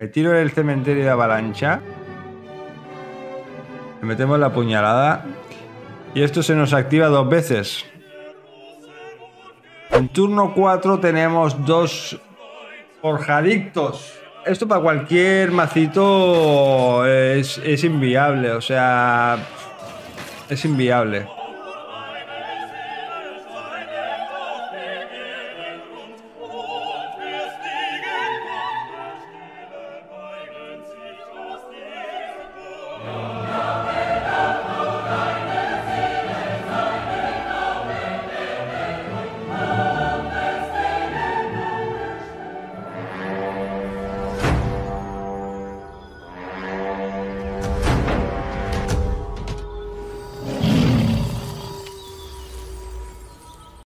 Me tiro el cementerio de avalancha. Le metemos la puñalada. Y esto se nos activa dos veces. En turno 4 tenemos dos forjadictos. Esto para cualquier macito es, es inviable, o sea, es inviable. Amen.